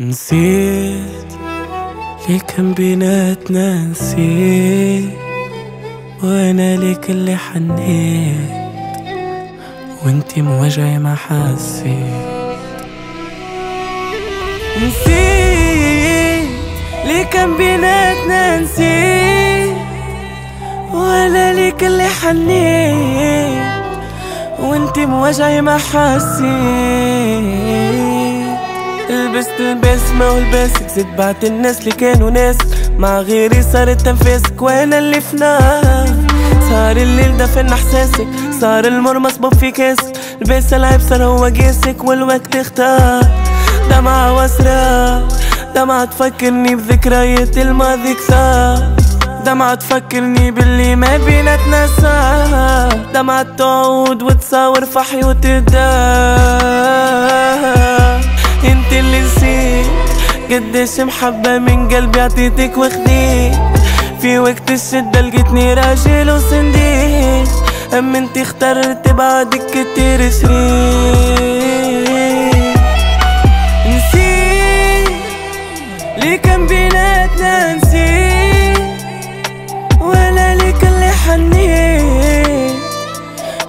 نسيت ليه كان بيناتنا نسيت وأنا ليك اللي حنيت وأنتي موجعي ما حسيت. نسيت ليه كان بيناتنا نسيت وأنا ليك اللي حنيت وأنتي موجعي ما حسيت. لبست البسمة والباسك زدت بعت الناس اللي كانوا ناس. مع غيري صارت تنفاسك وأنا اللي فناك صار الليل دفن احساسك. صار المر مصبوب في كاسك لباس العيب صار هو قاسك والوقت اختار. دمعة واسرة دمعة تفكرني بذكريات الماضي كثار. دمعة تفكرني باللي ما بيناتنا صار دمعة تعود وتصور في حيوت الدار قديش محبة من قلبي عطيتك وخديت في وقت الشدة لقيتني راجل وصنديق. أم أنت اخترت بعدك كتير شريك نسيت ليه كان بيناتنا نسيت. ولا ليك اللي حنيت.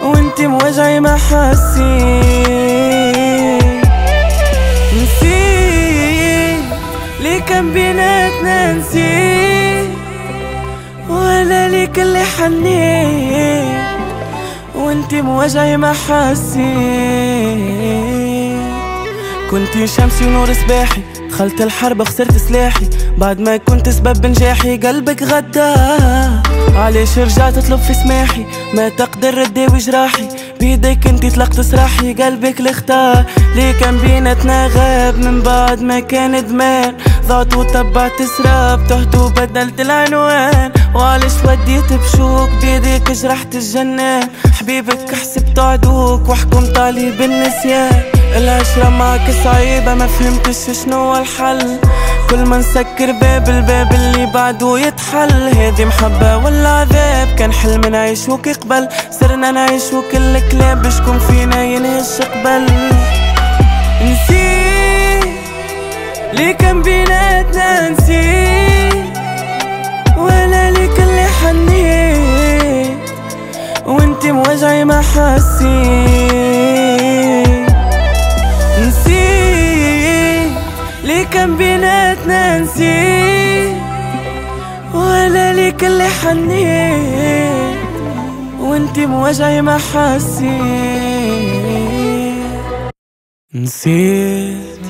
وأنت موجعي ما حسيت. كان بيناتنا نسيت ولا ليك اللي حنيت وانت موجعي ما حسيت. كنت شمسي ونور صباحي دخلت الحرب خسرت سلاحي. بعد ما كنت سبب نجاحي قلبك غدا. علاش رجعت تطلب في سماحي؟ ما تقدر تداوي جراحي بيديك انتي طلقت سراحي قلبك اللي اختار. ليه كان بيناتنا غاب من بعد ما كان دمان ضعت وتبعت سراب تهت وبدلت العنوان وعلاش وديت بشوك بيديك جرحت الجنان. حبيبك حسبت عدوك وحكمت عليه بالنسيان العشرة معك صعيبة ما فهمتش شنو الحل. كل ما نسكر باب الباب اللي بعده يتحل. هذه محبة ولا عذاب؟ كان حلم نعيش وكقبل صرنا نعيش وكل كلاب بشكون فينا ينهش قبل؟ ليه كان بيناتنا نسيت ولا ليك اللي حنيت وانت موجعي ما حسيت. نسيت ليه كان بيناتنا نسيت ولا ليك اللي حنيت وانت موجعي ما حسيت. نسيت.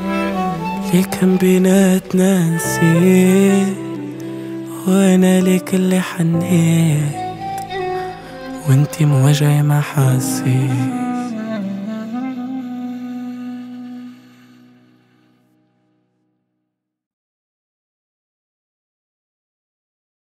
ليه كان بيناتنا نسيت؟ وأنا ليك اللي حنيت. وأنتي موجعي ما حسيت.